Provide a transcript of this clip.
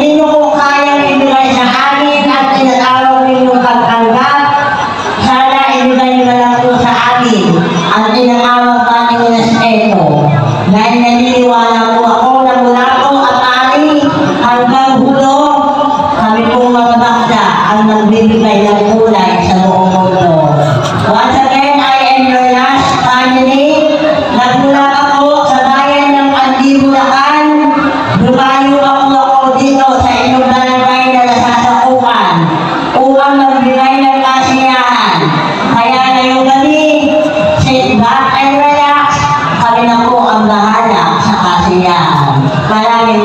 Hindi po kayang ibigay sa amin at tinatawag ninyo pagkanggap. Sana ibigay nyo na lang po sa amin ang tinatawag pa ninyo na seno. Dahil naniniwala po ako na mula po at ari hanggang hulo, kami po mga bakla ang nagbibigay ng kulay sa buong mundo. Once buhay kasiyahan. Kaya ngayong gabi, sit back and relax. Kami na po ang bahala sa kasiyahan. Maraming